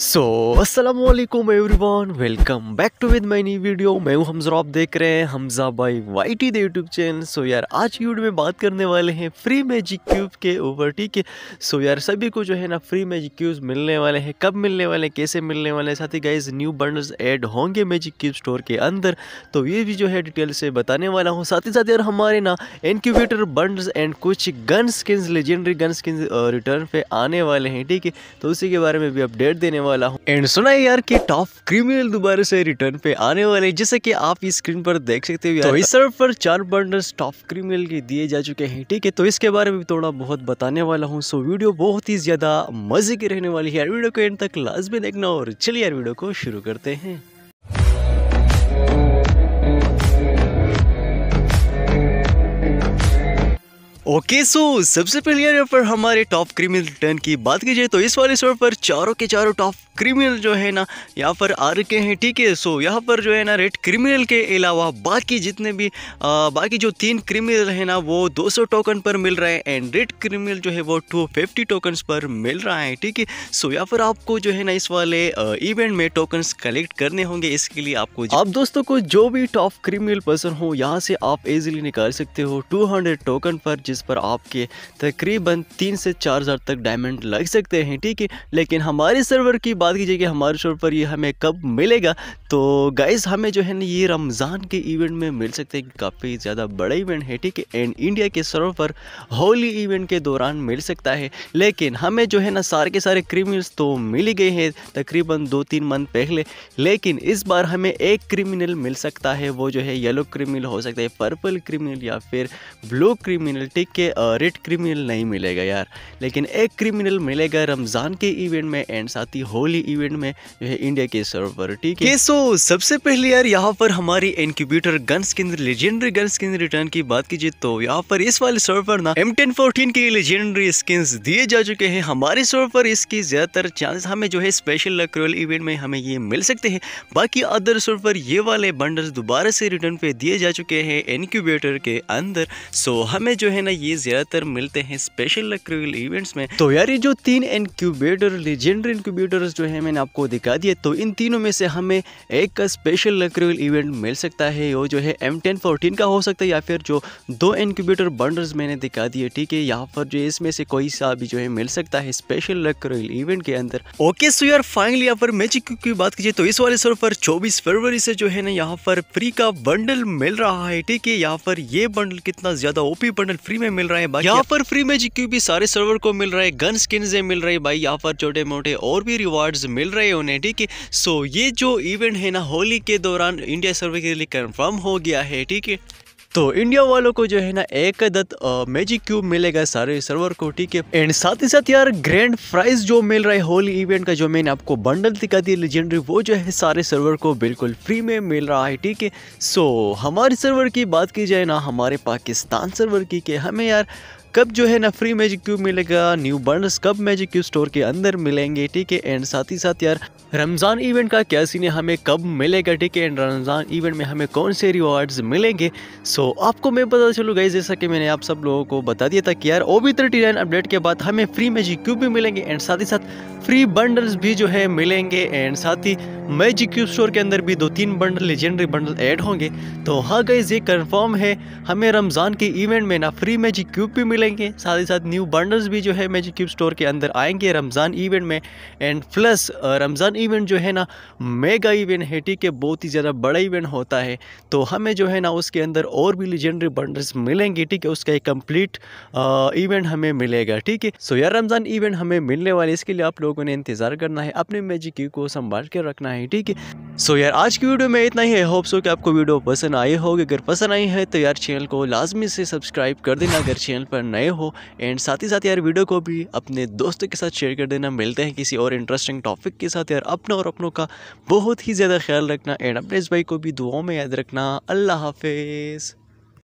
So Aslam everyone welcome back to with my new video मैं हूँ हमजा आप देख रहे हैं Hamza by Y T the YouTube channel so यार, आज की वीडियो में बात करने वाले हैं फ्री मैजिक क्यूब के ऊपर, ठीक है? सो यार, सभी को जो है ना फ्री मैजिक क्यूब मिलने वाले हैं। कब मिलने वाले हैं? कैसे मिलने वाले हैं? साथ ही गाइज़ न्यू बंडल्स ऐड होंगे मैजिक क्यूब स्टोर के अंदर। तो ये भी जो है डिटेल से बताने वाला हूँ। साथ ही साथ यार, हमारे ना इनक्यूबेटर बंडल्स एंड कुछ gun skin legendary gun skin return पे आने वाले हैं, ठीक है? तो उसी के बारे में भी अपडेट देने वाला हूँ। एंड सुना है यार कि टॉप क्रिमिनल दोबारा से रिटर्न पे आने वाले जैसे कि आप इस स्क्रीन पर देख सकते हो तो इस सर्व पर चार बर्नर टॉप क्रिमिनल के दिए जा चुके हैं ठीक है? तो इसके बारे में थोड़ा बहुत बताने वाला हूँ। सो वीडियो बहुत ही ज़्यादा मज़े की रहने वाली है यार। वीडियो को एंड तक लाजमी देखना और चलिए यार वीडियो को शुरू करते हैं। ओके, सो सबसे पहले यहाँ पर हमारे टॉप क्रिमिनल रिटर्न की बात की जाए तो इस वाले स्टोर पर चारों के चारों टॉप क्रिमिनल जो है ना यहाँ पर आ रखे हैं ठीक है? सो यहाँ पर जो है ना रेड क्रिमिनल के अलावा बाकी जितने भी आ, बाकी जो तीन क्रिमिनल है ना वो 200 टोकन पर मिल रहे हैं एंड रेड क्रिमिनल जो है वो 250 टोकन्स पर मिल रहा है ठीक है? सो यहाँ पर आपको जो है ना इस वाले इवेंट में टोकन्स कलेक्ट करने होंगे इसके लिए आपको आप दोस्तों को जो भी टॉप क्रिमिनल पर्सन हो यहाँ से आप इजिली निकाल सकते हो टू टोकन पर जिस पर आपके तकरीबन तीन से चार हज़ार तक डायमंड लग सकते हैं ठीक है? लेकिन हमारे सर्वर की बात कीजिए कि हमारे शोर पर ये हमें कब मिलेगा। तो गाइज़ हमें जो है ना ये रमज़ान के इवेंट में मिल सकते हैं काफ़ी ज़्यादा बड़ा इवेंट है, ठीक है? एंड इंडिया के सर्वर पर होली इवेंट के दौरान मिल सकता है। लेकिन हमें जो है ना सारे के सारे क्रिमिनल्स तो मिल गए हैं, तकरीबन दो तीन मंथ पहले। लेकिन इस बार हमें एक क्रिमिनल मिल सकता है, वो जो है येलो क्रिमिनल हो सकता है पर्पल क्रिमिनल या फिर ब्लू क्रिमिनल ठीक है? रेड क्रिमिनल नहीं मिलेगा यार। लेकिन एक क्रिमिनल मिलेगा रमज़ान के इवेंट में एंड साथ ही होली वाली इवेंट में जो है इंडिया के सर्वर ठीक है? सो सबसे पहले यार यहाँ पर हमारी incubator gun skin legendary gun skin return की बात कीजिए तो यहाँ पर इस वाले सर्वर ना एम टेन फोर्टीन के लेजेंडरी स्किन दिए जा चुके हैं। हमारे सर्वर पर इसकी ज़्यादातर चांस हमें जो है स्पेशल लक्रोल इवेंट में हमें ये मिल सकते हैं। बाकी अदर सर्वर ये वाले बंडल्स दोबारा से रिटर्न पे दिए जा चुके हैं इनक्यूबेटर के अंदर। सो हमें जो है ना ये ज़्यादातर मिलते हैं स्पेशल लक्रोल इवेंट्स में। तो यार ये जो तीन इनक्यूबेटर लेजेंडरी इनक्यूबेटर जो है मैंने आपको दिखा दिए तो इन तीनों में से हमें एक का स्पेशल लक्रेल इवेंट मिल सकता है वो जो है एम टेन फोर्टीन का हो सकता है या फिर जो दो इनक्यूबेटर बंडल्स मैंने दिखा दिए ठीक है? यहाँ पर जो इसमें से कोई सा भी जो है मिल सकता है स्पेशल लक्रेल इवेंट के अंदर। ओके सो यार फाइनली यहाँ पर मैजिक की बात कीजिए तो इस वाले सर्वर पर चौबीस फरवरी से जो है ना यहाँ पर फ्री का बंडल मिल रहा है ठीक है? यहाँ पर ये बंडल कितना ज़्यादा ओपी बंडल फ्री में मिल रहा है यहाँ पर फ्री मैजिक भी सारे सर्वर को मिल रहा है गन स्किन मिल रही है भाई यहाँ पर छोटे मोटे और भी रिवार्ड मिल रहे हैं उन्हें, ठीक है? सो ये जो इवेंट है ना, होली के दौरान इंडिया सर्वे के लिए कंफर्म हो गया है, ठीक है? तो इंडिया वालों को जो है ना, एक अदद मैजिक क्यूब मिलेगा सारे सर्वर को, ठीक है? एंड साथ ही साथ यार ग्रैंड प्राइज जो मिल रहा है होली इवेंट का, जो मैंने आपको बंडल दिखा दिया लेजेंडरी वो जो है सारे सर्वर को बिल्कुल फ्री में मिल रहा है, ठीक है? सो हमारे सर्वर की बात की जाए ना, हमारे पाकिस्तान सर्वर की, कि हमें यार कब जो है ना फ्री मैजिक क्यूब मिलेगा न्यू बंडल्स कब मैजिक क्यूब स्टोर के अंदर मिलेंगे ठीक है? एंड साथ ही साथ यार रमज़ान इवेंट का क्या सीन है? हमें कब मिलेगा ठीक है? एंड रमज़ान इवेंट में हमें कौन से रिवार्ड्स मिलेंगे? सो so, आपको मैं पता चलू गई जैसा कि मैंने आप सब लोगों को बता दिया था कि यार O B thirty nine update के बाद हमें फ्री मैजिक क्यूब भी मिलेंगे एंड साथ ही साथ फ्री बंडल्स भी जो है मिलेंगे एंड साथ ही मैजिक क्यूब स्टोर के अंदर भी दो तीन बंडल लेजेंडरी बंडल ऐड होंगे। तो हाँ गई ये कन्फर्म है हमें रमज़ान के इवेंट में ना फ्री मैजिक क्यूब भी मिलेंगे साथ ही साथ न्यू बंडल्स भी जो है मैजिक क्यूब स्टोर के अंदर आएँगे रमज़ान इवेंट में। एंड प्लस रमज़ान इवेंट जो है ना मेगा इवेंट है, ठीक है, बहुत ही ज़्यादा बड़ा इवेंट होता है। तो हमें जो है ना, उसके अंदर और भी लेजेंडरी बंडल्स मिलेंगे, ठीक है, उसका एक कंप्लीट इवेंट हमें मिलेगा, ठीक है। सो यार रमज़ान इवेंट हमें मिलने वाले, इसके लिए आप लोगों ने इंतज़ार करना है, अपने मैजिक क्यूब को संभाल कर रखना है, ठीक है। सो so यार, आज की वीडियो में इतना ही है। होप्स हो कि आपको वीडियो पसंद आई होगी। अगर पसंद आई है तो यार चैनल को लाजमी से सब्सक्राइब कर देना अगर चैनल पर नए हो। एंड साथ ही साथ यार, वीडियो को भी अपने दोस्तों के साथ शेयर कर देना। मिलते हैं किसी और इंटरेस्टिंग टॉपिक के साथ यार, अपना और अपनों का बहुत ही ज़्यादा ख्याल रखना। एंड अपने इस भाई को भी दुआओं में याद रखना। अल्लाह हाफिज़।